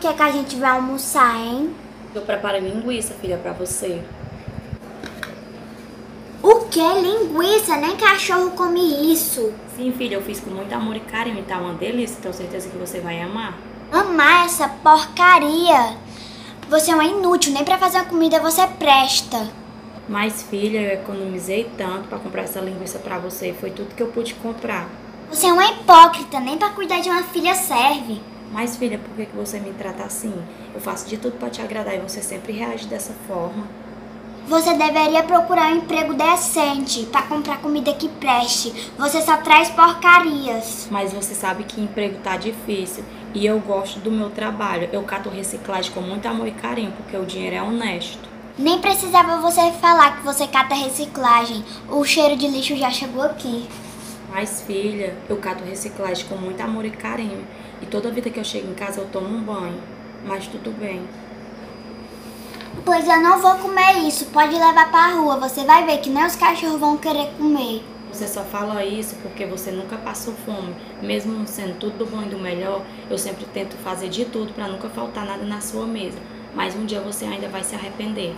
que é que a gente vai almoçar, hein? Eu preparei linguiça, filha, pra você. O que? Linguiça? Nem cachorro come isso. Sim, filha, eu fiz com muito amor e carinho e tá uma delícia. Tenho certeza que você vai amar. Amar essa porcaria. Você é uma inútil, nem pra fazer uma comida você presta. Mas, filha, eu economizei tanto pra comprar essa linguiça pra você. Foi tudo que eu pude comprar. Você é uma hipócrita, nem pra cuidar de uma filha serve. Mas, filha, por que, que você me trata assim? Eu faço de tudo pra te agradar e você sempre reage dessa forma. Você deveria procurar um emprego decente pra comprar comida que preste. Você só traz porcarias. Mas você sabe que emprego tá difícil e eu gosto do meu trabalho. Eu cato reciclagem com muito amor e carinho porque o dinheiro é honesto. Nem precisava você falar que você cata reciclagem. O cheiro de lixo já chegou aqui. Mas, filha, eu cato reciclagem com muito amor e carinho. E toda vida que eu chego em casa eu tomo um banho. Mas tudo bem. Pois eu não vou comer isso. Pode levar pra rua. Você vai ver que nem os cachorros vão querer comer. Você só fala isso porque você nunca passou fome. Mesmo sendo tudo do bom e do melhor, eu sempre tento fazer de tudo pra nunca faltar nada na sua mesa. Mas um dia você ainda vai se arrepender.